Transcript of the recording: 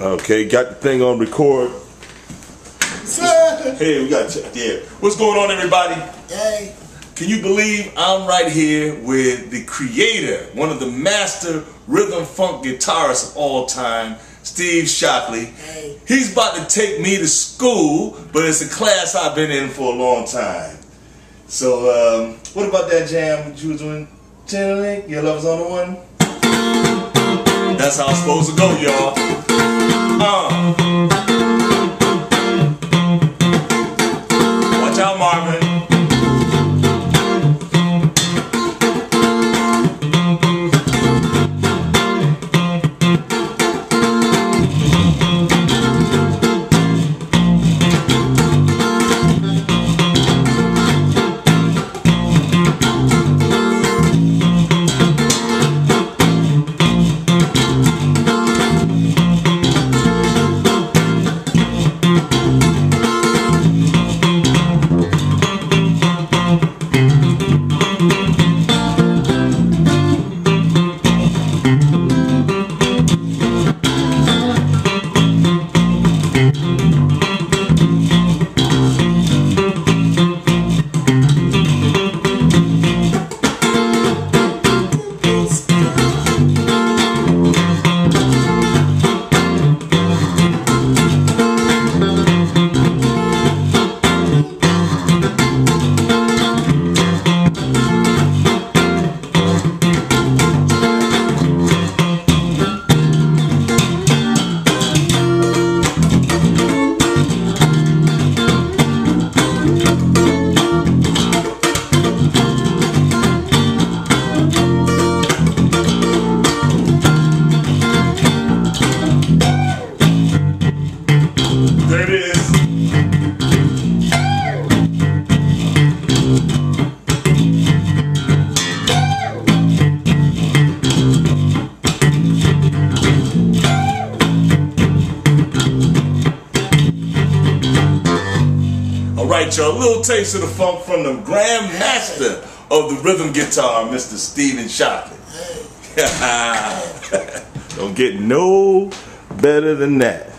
Okay, got the thing on record. Hey, we got yeah. What's going on, everybody? Hey. Can you believe I'm right here with the creator, one of the master rhythm funk guitarists of all time, Steve Shockley. Hey. He's about to take me to school, but it's a class I've been in for a long time. So, um, what about that jam you was doing? Channeling? Your love's on the one? That's how it's supposed to go, y'all. Uh. All right, y'all. A little taste of the funk from the grandmaster of the rhythm guitar, Mr. Stephen Shockley. Don't get no better than that.